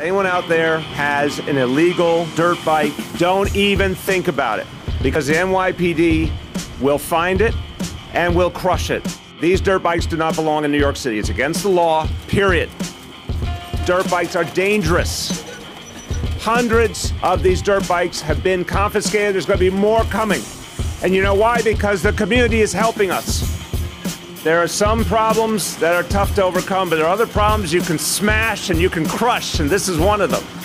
Anyone out there has an illegal dirt bike, don't even think about it because the NYPD will find it and will crush it. These dirt bikes do not belong in New York City. It's against the law, period. Dirt bikes are dangerous. Hundreds of these dirt bikes have been confiscated. There's going to be more coming. And you know why? Because the community is helping us. There are some problems that are tough to overcome, but there are other problems you can smash and you can crush, and this is one of them.